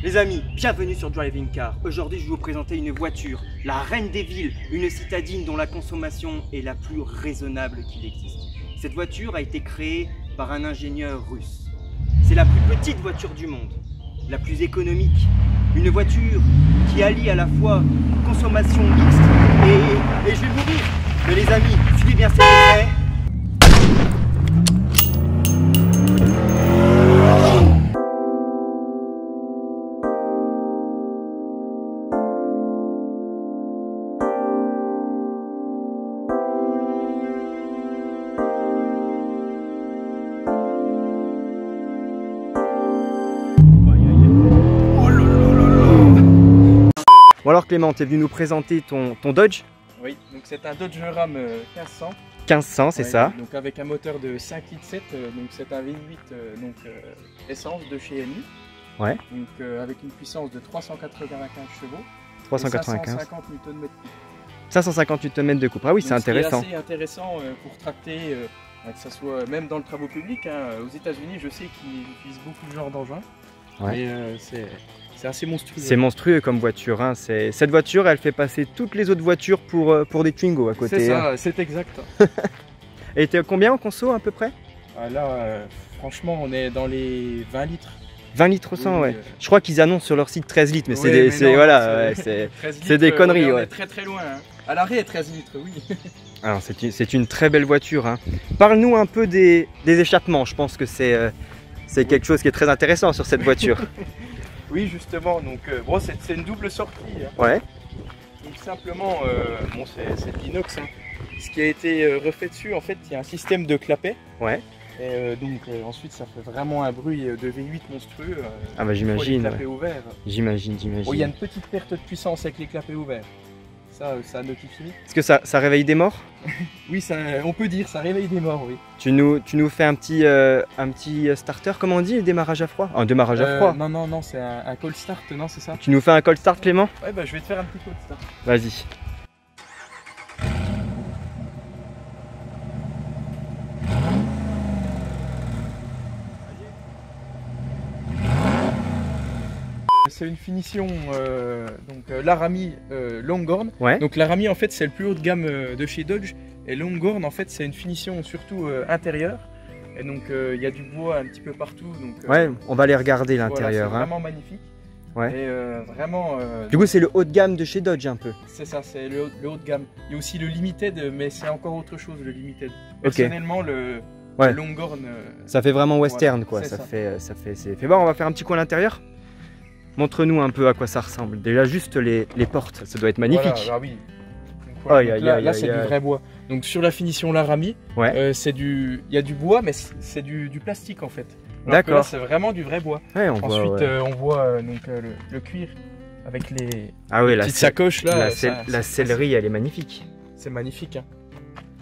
Les amis, bienvenue sur Driving Car. Aujourd'hui, je vais vous présenter une voiture, la reine des villes, une citadine dont la consommation est la plus raisonnable qu'il existe. Cette voiture a été créée par un ingénieur russe. C'est la plus petite voiture du monde, la plus économique, une voiture qui allie à la fois consommation mixte et, et je vais mourir. Mais les amis, suivez bien ces Clément, tu es venu nous présenter ton, ton Dodge Oui, donc c'est un Dodge Ram euh, 1500. 1500, c'est Ouais, ça Donc avec un moteur de 5 litres 7, euh, donc c'est un V8 euh, donc essence de chez Eni. Ouais. Donc euh, avec une puissance de 395 chevaux. et 395. 550 Nm. 550 Nm de coupe. Ah oui, c'est intéressant. C'est assez intéressant euh, pour tracter, euh, que ça soit même dans le travaux public. hein. Aux États-Unis, je sais qu'ils utilisent beaucoup de genre d'engin. Ouais. C'est c'est assez monstrueux. C'est monstrueux comme voiture. Hein. Cette voiture, elle fait passer toutes les autres voitures pour, euh, pour des Twingo à côté. C'est hein. ça, c'est exact. Et t'es combien en conso à peu près? Ah, là, euh, franchement, on est dans les 20 litres. 20 litres 100, Oui, ouais. euh, Je crois qu'ils annoncent sur leur site 13 litres, mais c'est des- mais c'est- non, voilà, ouais, c'est 13 c'est des litres, conneries, on est ouais. très très loin. hein. À l'arrêt, 13 litres, oui. alors, c'est une, très belle voiture. hein. Parle-nous un peu des, des échappements. Je pense que c'est euh, c'est quelque chose qui est très intéressant sur cette voiture. Oui, justement. Donc, euh, bon, c'est une double sortie. hein. Ouais. Donc, simplement, euh, bon, c'est de l'inox. hein. Ce qui a été euh, refait dessus, en fait, il y a un système de clapet. Ouais. Et euh, donc, euh, ensuite, ça fait vraiment un bruit de V8 monstrueux. euh, Ah bah j'imagine. ouais. J'imagine, Bon, il y a j'imagine. une petite perte de puissance avec les clapets ouverts. Ça, euh, ça notifie. Est-ce que ça, ça réveille des morts Oui, ça, on peut dire, ça réveille des morts, oui. tu nous, tu nous fais un petit, euh, un petit starter, comment on dit Démarrage à froid? Un démarrage à Euh, froid. non, non, non, c'est un, un cold start, non, c'est ça? Tu nous fais un cold start Clément? Ouais, bah je vais te faire un petit cold start. Vas-y. C'est une finition, euh, donc euh, Laramie euh, Longhorn. Ouais. Donc Laramie en fait c'est le plus haut de gamme de chez Dodge et Longhorn en fait c'est une finition surtout intérieure. Et donc il y a du bois un petit peu partout. Donc, Ouais, on va aller regarder voilà, l'intérieur. c'est hein. vraiment magnifique. Ouais. Et euh, vraiment, euh, Du coup, c'est le haut de gamme de chez Dodge un peu. c'est ça, c'est le, haut- le haut de gamme. Il y a aussi le Limited, mais c'est encore autre chose le Limited. Personnellement, le, Ouais. le Longhorn, euh, Ça fait vraiment western quoi. c'est Ça, ça. fait, ça fait, c'est fait bon. On va faire un petit coin à l'intérieur. Montre-nous un peu à quoi ça ressemble. Déjà juste les, les portes, ça doit être magnifique. Voilà, ah oui. Donc, voilà, Aïe, donc aïe, là, là, c'est du vrai bois. Donc sur la finition Laramie, Ouais. euh, c'est du, il y a du bois, mais c'est du, du plastique en fait. D'accord. là, C'est vraiment du vrai bois. Ouais, on voit, Ensuite, ouais. euh, on voit euh, donc le, le cuir avec les ah oui, la, petites sacoches là. la, ça- la sellerie, elle est magnifique. C'est magnifique. hein.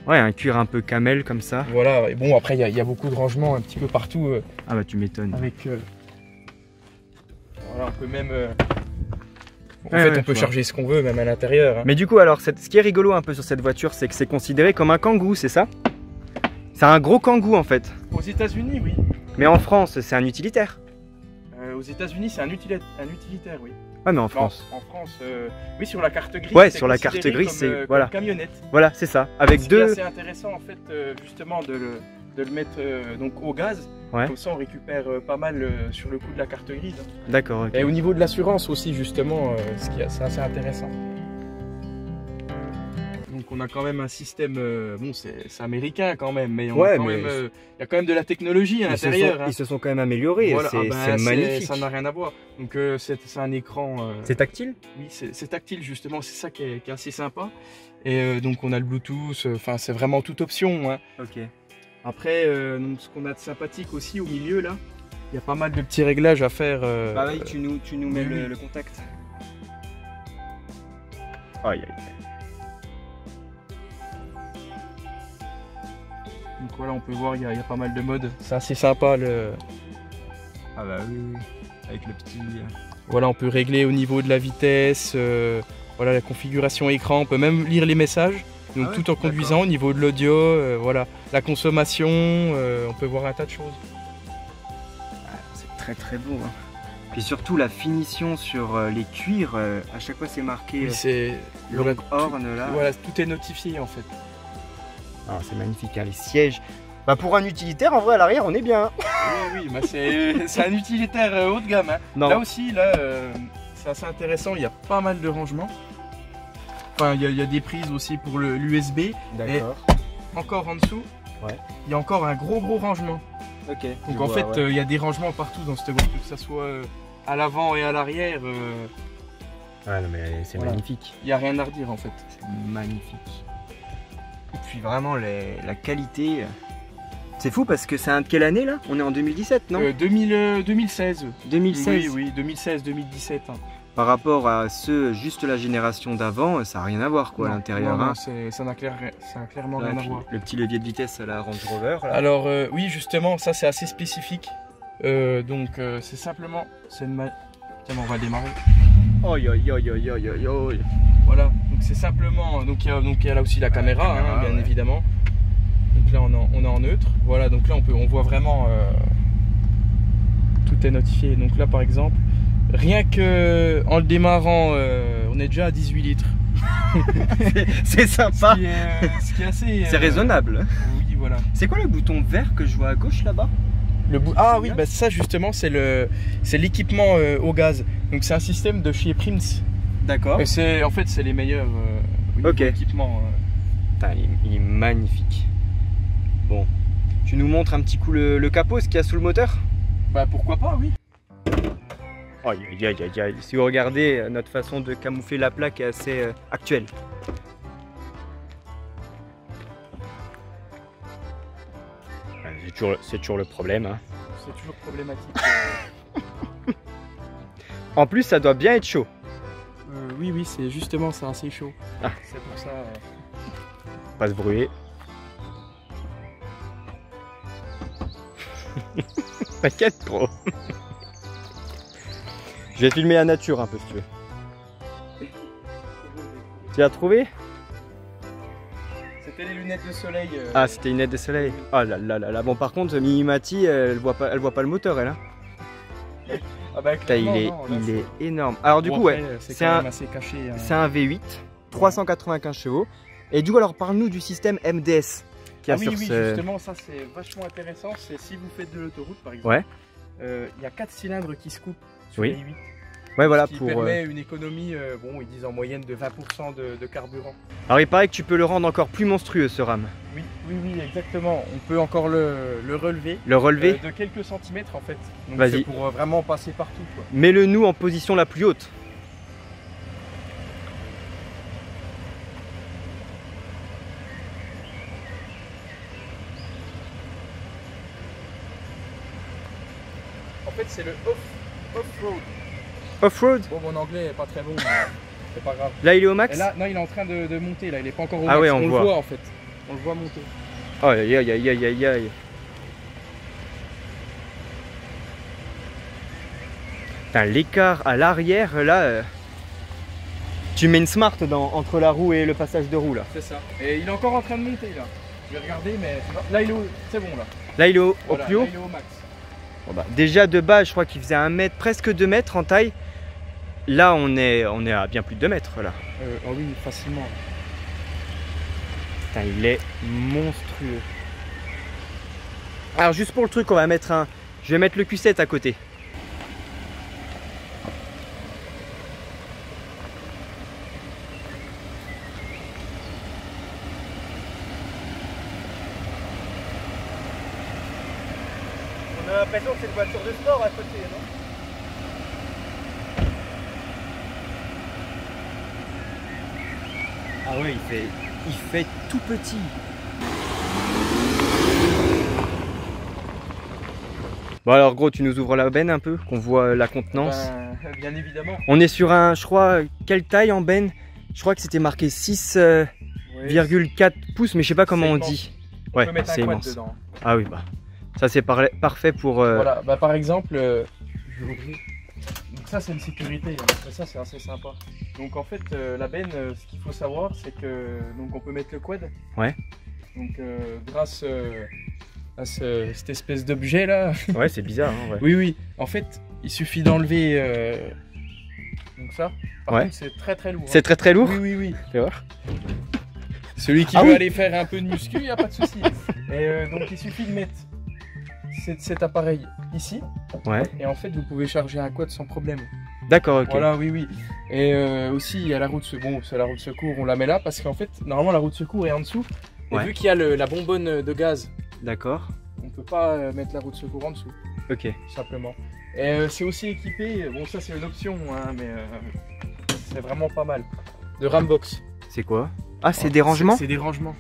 Ouais, un cuir un peu camel comme ça. Voilà. Et bon, après, il y, a- y a beaucoup de rangements un petit peu partout euh, Ah bah tu m'étonnes. avec. euh, Voilà, on peut même. euh, En Ouais, fait, ouais, on peut vois. charger ce qu'on veut, même à l'intérieur. hein. Mais du coup, alors, ce qui est rigolo un peu sur cette voiture, c'est que c'est considéré comme un kangou, c'est ça? C'est un gros kangou en fait. Aux États-Unis, oui. Mais en France, c'est un utilitaire. Euh, aux États-Unis, c'est un, utili- un utilitaire, oui. Ouais, mais en France. En, France, euh, oui, sur la carte grise. Ouais, c'est sur la carte grise, c'est- voilà. camionnette. Voilà, c'est ça. Avec deux. assez intéressant en fait, justement, de le, de le mettre euh, donc au gaz. Ouais. Comme ça, on récupère euh, pas mal euh, sur le coup de la carte grise. D'accord. Et au niveau de l'assurance aussi, justement, ce qui est c'est assez intéressant. Donc on a quand même un système, bon c'est américain quand même, mais on a Ouais, quand mais même, il y a quand même de la technologie à Ils se, sont, l'intérieur. hein. ils se sont quand même améliorés. Voilà, c'est ah ben, c'est magnifique. Ça n'a rien à voir. Donc c'est un écran. C'est tactile? oui, c'est tactile justement, c'est ça qui est, qui est assez sympa. Et donc on a le Bluetooth, enfin c'est vraiment toute option. hein. Ok. Après, euh, donc, ce qu'on a de sympathique aussi au milieu là, il y a pas mal de petits réglages à faire. euh, Bah oui, tu nous, tu nous mets le, contact. Aïe aïe. Donc voilà, on peut voir, il y, a- il y a pas mal de modes. C'est assez sympa. Le... Ah bah oui, oui. Avec le petit. Voilà, on peut régler au niveau de la vitesse, euh, voilà la configuration écran. On peut même lire les messages. Donc Ah ouais, tout en conduisant au niveau de l'audio, euh, voilà la consommation. euh, on peut voir un tas de choses. Ah, c'est très très beau. hein. Puis surtout la finition sur euh, les cuirs, euh, à chaque fois c'est marqué Oui, c'est voilà, là. voilà, tout est notifié en fait. Ah, c'est magnifique, hein, les sièges. Bah pour un utilitaire, en vrai à l'arrière on est bien. Oui, oui, bah c'est c'est un utilitaire haut de gamme. hein. Non. Là aussi, là, euh, c'est assez intéressant. Il y a pas mal de rangements. Enfin, il y, a- il y a des prises aussi pour l'USB. D'accord. Encore en dessous, Ouais. il y a encore un gros gros rangement. Ok. Donc en vois, fait, ouais. euh, il y a des rangements partout dans cette voiture, que ce soit euh, à l'avant et à l'arrière. euh, Ouais, non, mais c'est voilà. magnifique. Il n'y a rien à redire en fait. C'est magnifique. Et puis vraiment les- la qualité. C'est fou parce que c'est un de quelle année là? On est en 2017, non? Euh, 2000, euh, 2016. 2016. Oui, oui, 2016-2017. hein. Par rapport à ceux juste la génération d'avant, ça n'a rien à voir quoi à l'intérieur. hein. ça n'a clair- clairement Là, rien à voir. le petit levier de vitesse à la Range Rover. là. Alors euh, oui, justement, ça c'est assez spécifique. Euh, donc euh, c'est simplement, c'est une ma- Tiens, on va démarrer. Oi, oi, oi, oi. Voilà, donc c'est simplement, donc il y a, donc il y a là aussi la caméra, hein, caméra, bien ouais. évidemment. Donc là on est, en, on est en neutre. Voilà, donc là on peut, on voit vraiment tout est notifié. Donc là par exemple, rien que en le démarrant, euh, on est déjà à 18 litres. C'est Ce sympa. qui est, ce qui est assez. C'est euh, raisonnable. Oui, voilà. C'est quoi le bouton vert que je vois à gauche là-bas? Le bout... Ah oui, bah ça justement c'est le c'est l'équipement euh, au gaz. Donc c'est un système de chez Prims. D'accord. Et c'est en fait c'est les meilleurs euh, au niveau Ok. équipement. Putain, il, est- il est magnifique. Bon. Tu nous montres un petit coup le, le capot, ce qu'il y a sous le moteur? Bah pourquoi pas, oui. Aïe aïe aïe aïe aïe. Si vous regardez, euh, notre façon de camoufler la plaque est assez euh, actuelle. C'est toujours, le problème. hein. C'est toujours problématique. En plus, ça doit bien être chaud. Euh, oui, oui, c'est justement c'est assez chaud. Ah. C'est pour ça. Pas se brûler. T'inquiète trop. Je vais filmer la nature un peu si tu veux. Tu l'as trouvé? C'était les lunettes de soleil. euh, Ah, c'était une aide de soleil. Oh là là là là. Bon, par contre, Minimati, elle voit pas, elle voit pas le moteur, elle. Hein. ah bah, Putain, il est, non, là, il est énorme. Alors du Bon, coup, après, ouais, c'est un- caché. hein. un V8, 395 chevaux. Et du coup, alors parle-nous du système MDS qui Ah oui, oui, ce. justement, ça c'est vachement intéressant. C'est si vous faites de l'autoroute par exemple. Ouais. euh, Il y a 4 cylindres qui se coupent sur Oui. les 8. Ouais, voilà ce qui pour. euh, permet une économie, euh, bon, ils disent en moyenne de 20% de, de carburant. Alors il paraît que tu peux le rendre encore plus monstrueux ce RAM. Oui, oui, oui, exactement. On peut encore le, le relever. Le relever, euh, de quelques centimètres en fait. Donc Vas-y. c'est pour euh, vraiment passer partout. Quoi. mets-le nous en position la plus haute. En fait, c'est le off, off-road. Off-road, Bon, mon anglais est pas très bon, mais c'est pas grave. là il est au max. Et là, non, il est en train de, de monter. Là, il est pas encore au Ah max. ouais, on le le voit. voit en fait. On le voit monter. Oh, aïe aïe aïe aïe aïe aïe. Putain, l'écart à l'arrière là. euh, Tu mets une smart dans, entre la roue et le passage de roue là. C'est ça. Et il est encore en train de monter là. Je vais regarder, mais là, il est au... c'est bon là. Là il est au, plus là, haut. il est au max. Bon, bah, déjà de base, je crois qu'il faisait un mètre, presque 2 mètres en taille. Là on est, on est à bien plus de 2 mètres là. Euh, oh oui, facilement. Putain, il est monstrueux. Alors juste pour le truc, on va mettre un. Je vais mettre le Q7 à côté. On a l'impression que c'est une voiture de sport à côté, non? Ah ouais, il fait, il fait tout petit. Bon alors gros, tu nous ouvres la benne un peu, qu'on voit la contenance? Ben, bien évidemment. On est sur un, je crois, quelle taille en benne? Je crois que c'était marqué 6,4 Oui, pouces, mais je sais pas comment on immense. dit. on Ouais, c'est un quad immense. dedans. Ah oui, bah. Ça c'est parfait pour... euh, Voilà, bah, par exemple, euh, je vais ouvrir. Donc ça c'est une sécurité, hein. ça c'est assez sympa. Donc en fait euh, la benne, euh, ce qu'il faut savoir c'est que donc on peut mettre le quad. Ouais. Donc euh, grâce à ce- cette espèce d'objet là. Ouais, c'est bizarre. hein, ouais. oui oui. En fait il suffit d'enlever donc ça. Par Ouais. c'est très très lourd. hein. C'est très très lourd. Oui, oui, oui. Fais voir. Celui qui Ah veut oui. aller faire un peu de muscu, il n'y a pas de souci. Et donc il suffit de mettre cet, cet appareil ici. Ouais. Et en fait, vous pouvez charger un quad sans problème. D'accord, ok. Voilà, oui, oui. Et euh, aussi, il y a la secours. Bon, c'est la roue de secours, on la met là parce qu'en fait, normalement, la roue de secours est en dessous. Et Ouais. vu qu'il y a le- la bonbonne de gaz, D'accord. on peut pas euh, mettre la roue de secours en dessous, Ok. simplement. Et euh, c'est aussi équipé, bon, ça c'est une option, hein, mais euh, c'est vraiment pas mal. De Rambox. C'est quoi? Ah, c'est des rangements? C'est des rangements.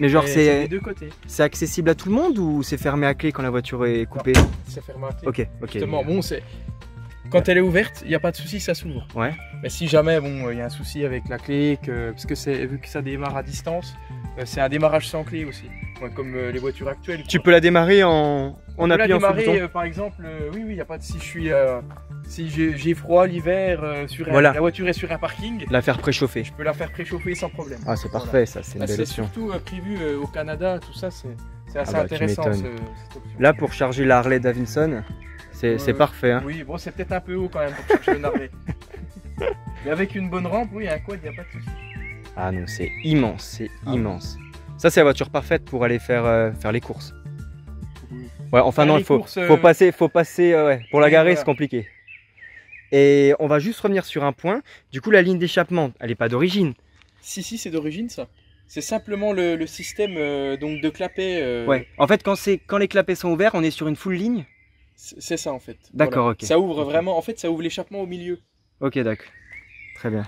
Mais genre, c'est c'est accessible à tout le monde ou c'est fermé à clé quand la voiture est coupée C'est fermé à clé. Ok, ok. Justement, bon, c'est. Quand elle est ouverte, il n'y a pas de souci, ça s'ouvre. Ouais. Mais si jamais, bon, il y a un souci avec la clé, que, parce que c'est vu que ça démarre à distance, euh, c'est un démarrage sans clé aussi, comme euh, les voitures actuelles. Tu quoi. peux la démarrer en, en appuyant sur le bouton euh, par exemple, euh, oui, oui, il n'y a pas de. Si je suis. euh, si j'ai froid l'hiver, euh, un- Voilà. la voiture est sur un parking, La faire préchauffer. je peux la faire préchauffer sans problème. Ah, c'est Voilà. parfait, ça, c'est une Bah, belle c'est surtout euh, prévu euh, au Canada, tout ça, c'est assez bah, tu intéressant ce- cette option. Là, pour charger la Harley Davidson, c'est parfait. Hein. Oui, bon, c'est peut-être un peu haut quand même pour chercher une Harley. Mais avec une bonne rampe, oui, un quad, il n'y a pas de souci. Ah non, c'est immense, c'est Ah immense. Ça, c'est la voiture parfaite pour aller faire, euh, faire les courses. Ouais, enfin Faire non, il faut, courses, euh, faut passer, faut passer, euh, ouais, pour la garer, voilà. c'est compliqué. Et on va juste revenir sur un point. Du coup, la ligne d'échappement, elle est pas d'origine. Si, si, c'est d'origine ça. C'est simplement le, le système euh, donc de clapet. euh, Ouais. En fait, quand c'est quand les clapets sont ouverts, on est sur une full ligne? C'est ça en fait. D'accord, Voilà. ok. Ça ouvre vraiment, en fait, ça ouvre l'échappement au milieu. Ok, d'accord. Très bien.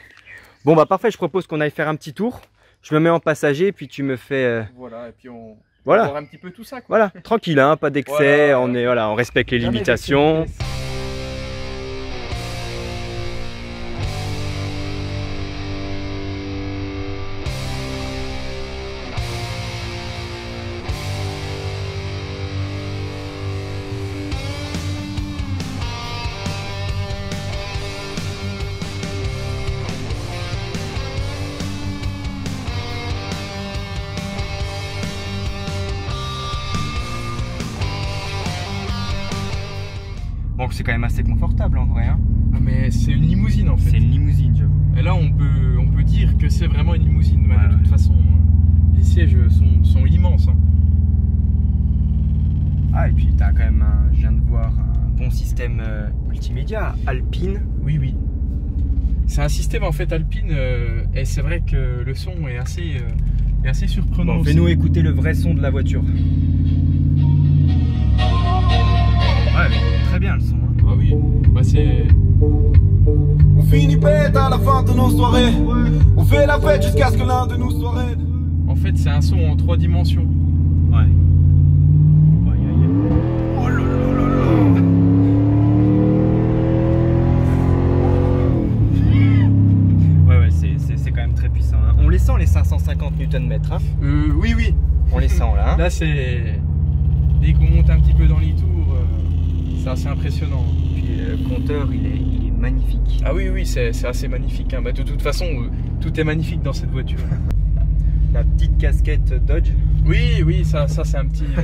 Bon bah parfait. Je propose qu'on aille faire un petit tour. Je me mets en passager, puis tu me fais. euh, Voilà, et puis on Voilà. va voir un petit peu tout ça. Quoi. Voilà, tranquille, hein, pas d'excès, Voilà. on est voilà, on respecte les Jamais limitations. d'excès de vitesse. C'est quand même assez confortable en vrai. Hein. Ah, mais c'est une limousine en fait. C'est une limousine, j'avoue. Et là, on peut, on peut dire que c'est vraiment une limousine. Ouais, de toute ouais. façon, les sièges sont, sont immenses. hein. Ah, et puis t'as quand même, un, je viens de voir, un bon système euh, multimédia, Alpine. Oui, oui. C'est un système en fait alpine euh, et c'est vrai que le son est assez, euh, est assez surprenant. Bon, fais-nous écouter le vrai son de la voiture. Ouais, très bien le son. Hein. Ah bah c'est. On finit bête à la fin de nos soirées. On fait la fête jusqu'à ce que l'un de nous soit raide. En fait, c'est un son en trois dimensions. Ouais. Aïe. Oh là là là là. Ouais, ouais, c'est- c'est c'est quand même très puissant. hein. On les sent les 550 Nm. Hein. Euh, oui, oui. On les sent là. hein. Là, c'est. Dès qu'on monte un petit peu dans les tours, euh, c'est assez impressionnant. Le compteur, il est, il est magnifique. Ah oui, oui, c'est assez magnifique. hein. Bah, de toute façon, euh, tout est magnifique dans cette voiture. La petite casquette Dodge. Oui, oui, ça, ça c'est un petit. euh,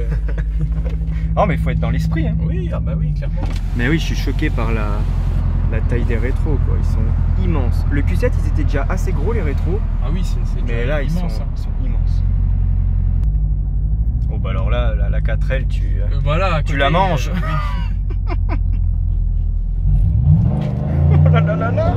Oh, mais il faut être dans l'esprit. Hein. Oui, ah bah oui, clairement. Mais oui, je suis choqué par la, la taille des rétros. Quoi. Ils sont immenses. Le Q7, ils étaient déjà assez gros les rétros. Ah oui, c'est Mais là, ils sont, hein. ils sont immenses. Bon, bah alors là, la, la 4L, tu. euh, Euh, voilà, Tu la manges. oui. Oh là là là là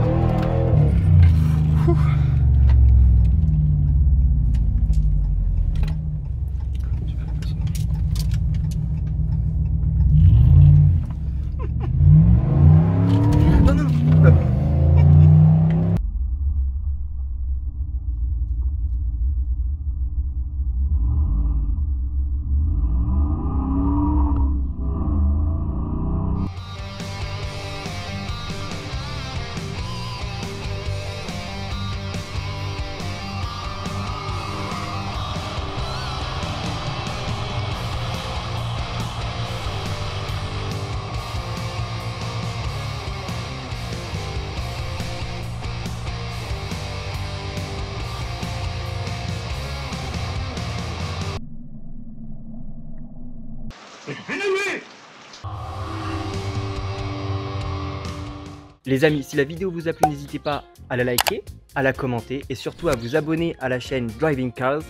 Les amis, si la vidéo vous a plu, n'hésitez pas à la liker, à la commenter et surtout à vous abonner à la chaîne Driving Cars,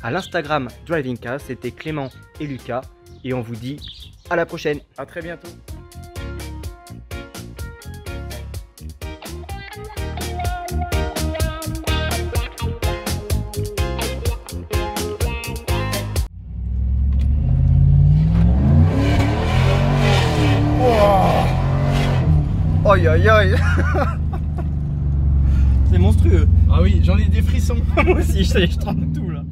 à l'Instagram Driving Cars. C'était Clément et Lucas et on vous dit à la prochaine. À très bientôt. Frissons. Moi aussi, je, je tremble tout là